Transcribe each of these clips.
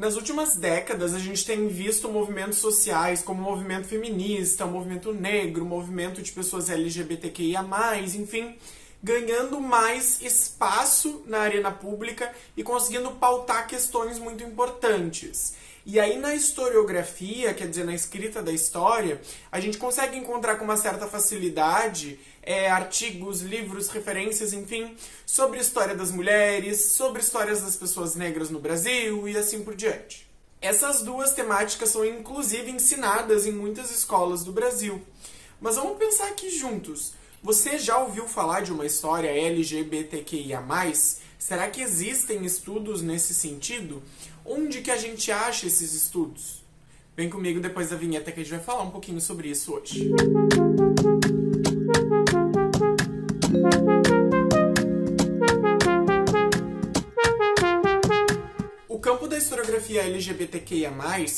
Nas últimas décadas, a gente tem visto movimentos sociais como o movimento feminista, o movimento negro, o movimento de pessoas LGBTQIA, enfim, ganhando mais espaço na arena pública e conseguindo pautar questões muito importantes. E aí na historiografia, quer dizer, na escrita da história, a gente consegue encontrar com uma certa facilidade é, artigos, livros, referências, enfim, sobre a história das mulheres, sobre histórias das pessoas negras no Brasil e assim por diante. Essas duas temáticas são inclusive ensinadas em muitas escolas do Brasil. Mas vamos pensar aqui juntos. Você já ouviu falar de uma história LGBTQIA+, Será que existem estudos nesse sentido? Onde que a gente acha esses estudos? Vem comigo depois da vinheta que a gente vai falar um pouquinho sobre isso hoje. O historiografia LGBTQIA+,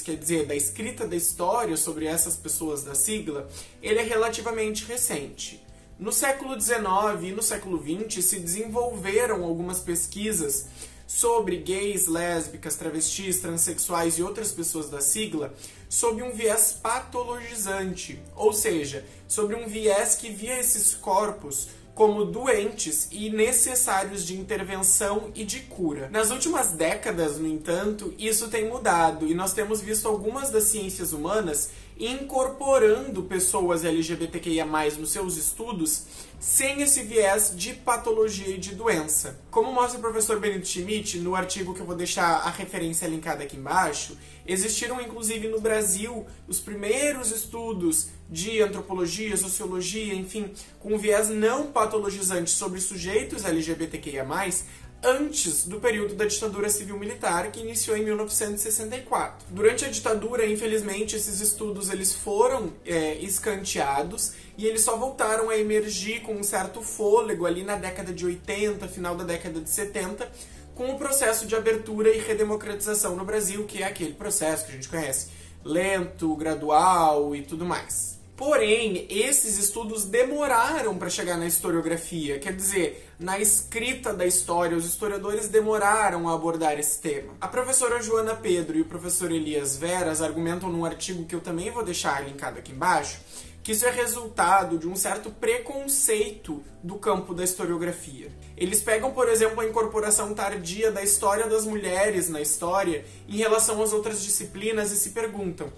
quer dizer, da escrita da história sobre essas pessoas da sigla, ele é relativamente recente. No século XIX e no século XX se desenvolveram algumas pesquisas sobre gays, lésbicas, travestis, transexuais e outras pessoas da sigla sob um viés patologizante, ou seja, sobre um viés que via esses corpos como doentes e necessários de intervenção e de cura. Nas últimas décadas, no entanto, isso tem mudado e nós temos visto algumas das ciências humanas incorporando pessoas LGBTQIA+, nos seus estudos, sem esse viés de patologia e de doença. Como mostra o professor Benito Schmidt, no artigo que eu vou deixar a referência linkada aqui embaixo, existiram inclusive no Brasil os primeiros estudos de antropologia, sociologia, enfim, com viés não patologizante sobre sujeitos LGBTQIA+, antes do período da ditadura civil-militar que iniciou em 1964. Durante a ditadura, infelizmente, esses estudos eles foram é, escanteados e eles só voltaram a emergir com um certo fôlego ali na década de 80, final da década de 70, com o processo de abertura e redemocratização no Brasil, que é aquele processo que a gente conhece, lento, gradual e tudo mais. Porém, esses estudos demoraram para chegar na historiografia, quer dizer, na escrita da história, os historiadores demoraram a abordar esse tema. A professora Joana Pedro e o professor Elias Veras argumentam num artigo que eu também vou deixar linkado aqui embaixo, que isso é resultado de um certo preconceito do campo da historiografia. Eles pegam, por exemplo, a incorporação tardia da história das mulheres na história em relação às outras disciplinas e se perguntam: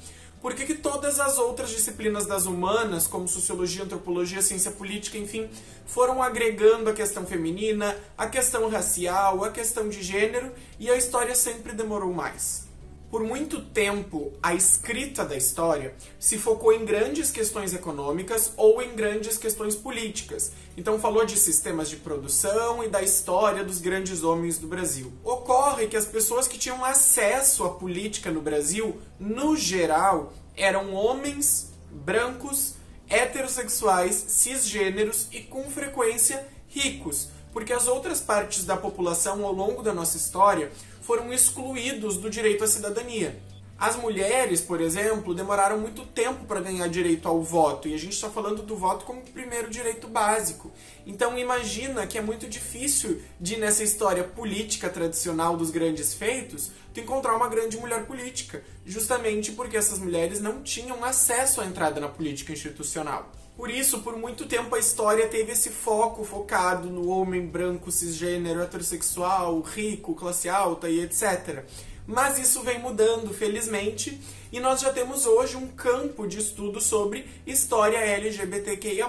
por que, que todas as outras disciplinas das humanas, como sociologia, antropologia, ciência política, enfim, foram agregando a questão feminina, a questão racial, a questão de gênero e a história sempre demorou mais? Por muito tempo, a escrita da história se focou em grandes questões econômicas ou em grandes questões políticas. Então, falou de sistemas de produção e da história dos grandes homens do Brasil. Ocorre que as pessoas que tinham acesso à política no Brasil, no geral, eram homens brancos, heterossexuais, cisgêneros e, com frequência, ricos, porque as outras partes da população ao longo da nossa história foram excluídos do direito à cidadania. As mulheres, por exemplo, demoraram muito tempo para ganhar direito ao voto, e a gente está falando do voto como primeiro direito básico. Então imagina que é muito difícil de nessa história política tradicional dos grandes feitos, tu encontrar uma grande mulher política, justamente porque essas mulheres não tinham acesso à entrada na política institucional. Por isso, por muito tempo, a história teve esse foco focado no homem branco, cisgênero, heterossexual, rico, classe alta e etc. Mas isso vem mudando, felizmente, e nós já temos hoje um campo de estudo sobre história LGBTQIA+,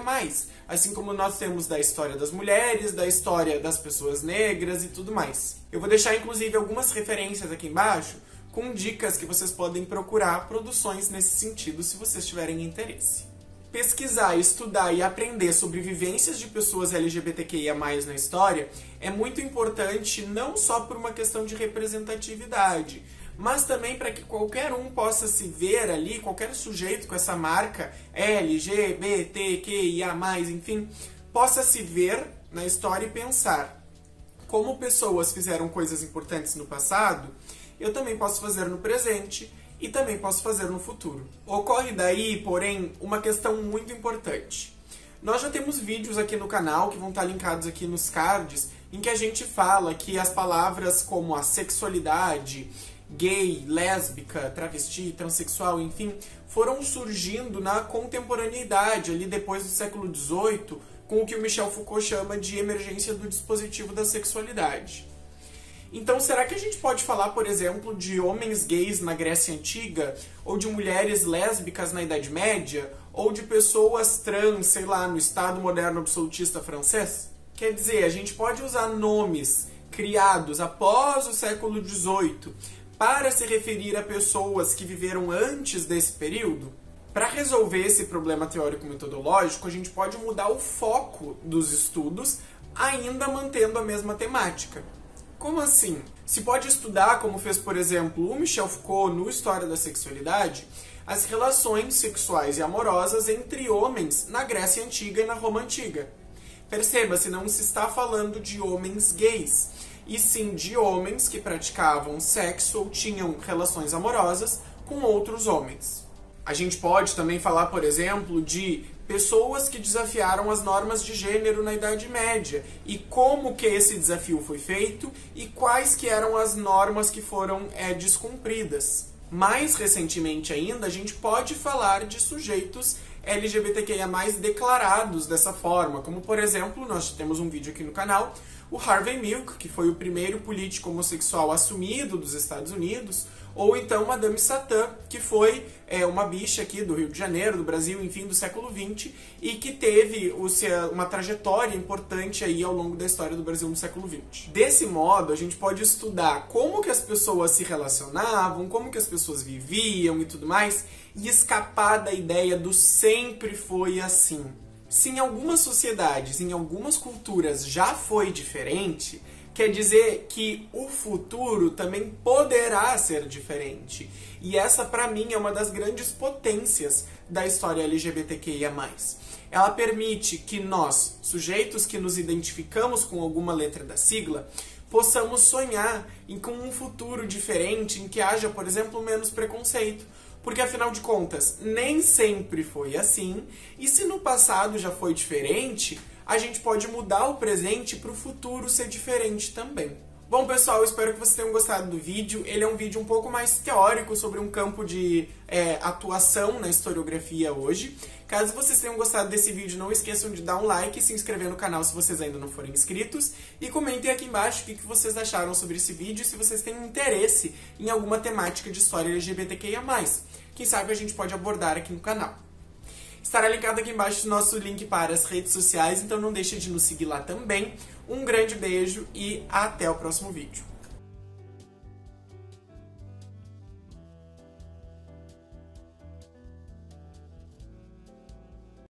assim como nós temos da história das mulheres, da história das pessoas negras e tudo mais. Eu vou deixar, inclusive, algumas referências aqui embaixo com dicas que vocês podem procurar produções nesse sentido se vocês tiverem interesse pesquisar, estudar e aprender sobre vivências de pessoas LGBTQIA+, na história é muito importante não só por uma questão de representatividade, mas também para que qualquer um possa se ver ali, qualquer sujeito com essa marca LGBTQIA+, enfim, possa se ver na história e pensar. Como pessoas fizeram coisas importantes no passado, eu também posso fazer no presente e também posso fazer no futuro. Ocorre daí, porém, uma questão muito importante. Nós já temos vídeos aqui no canal que vão estar linkados aqui nos cards em que a gente fala que as palavras como a sexualidade, gay, lésbica, travesti, transexual, enfim, foram surgindo na contemporaneidade, ali depois do século XVIII, com o que o Michel Foucault chama de emergência do dispositivo da sexualidade. Então, será que a gente pode falar, por exemplo, de homens gays na Grécia Antiga, ou de mulheres lésbicas na Idade Média, ou de pessoas trans, sei lá, no Estado moderno absolutista francês? Quer dizer, a gente pode usar nomes criados após o século XVIII para se referir a pessoas que viveram antes desse período? Para resolver esse problema teórico-metodológico, a gente pode mudar o foco dos estudos, ainda mantendo a mesma temática. Como assim? Se pode estudar, como fez, por exemplo, o Michel Foucault no História da Sexualidade, as relações sexuais e amorosas entre homens na Grécia Antiga e na Roma Antiga. Perceba-se, não se está falando de homens gays, e sim de homens que praticavam sexo ou tinham relações amorosas com outros homens. A gente pode também falar, por exemplo, de pessoas que desafiaram as normas de gênero na Idade Média e como que esse desafio foi feito e quais que eram as normas que foram é, descumpridas. Mais recentemente ainda, a gente pode falar de sujeitos LGBTQIA+, declarados dessa forma, como por exemplo, nós temos um vídeo aqui no canal, o Harvey Milk, que foi o primeiro político homossexual assumido dos Estados Unidos, ou então Madame Satã, que foi é, uma bicha aqui do Rio de Janeiro, do Brasil, enfim, do século XX, e que teve uma trajetória importante aí ao longo da história do Brasil no século XX. Desse modo, a gente pode estudar como que as pessoas se relacionavam, como que as pessoas viviam e tudo mais, e escapar da ideia do sempre foi assim. Se em algumas sociedades, em algumas culturas já foi diferente, quer dizer que o futuro também poderá ser diferente. E essa, para mim, é uma das grandes potências da história LGBTQIA. Ela permite que nós, sujeitos que nos identificamos com alguma letra da sigla, possamos sonhar em com um futuro diferente em que haja, por exemplo, menos preconceito. Porque afinal de contas, nem sempre foi assim, e se no passado já foi diferente, a gente pode mudar o presente para o futuro ser diferente também. Bom, pessoal, espero que vocês tenham gostado do vídeo. Ele é um vídeo um pouco mais teórico sobre um campo de é, atuação na historiografia hoje. Caso vocês tenham gostado desse vídeo, não esqueçam de dar um like se inscrever no canal se vocês ainda não forem inscritos. E comentem aqui embaixo o que vocês acharam sobre esse vídeo e se vocês têm interesse em alguma temática de história LGBTQIA+. Quem sabe a gente pode abordar aqui no canal. Estará linkado aqui embaixo o nosso link para as redes sociais, então não deixe de nos seguir lá também. Um grande beijo e até o próximo vídeo.